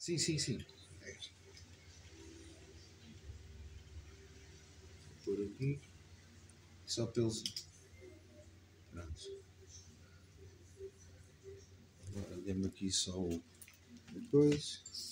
Sim, sim, sim. É aqui. Só pelos. Pronto. Agora dê-me aqui só o. Depois.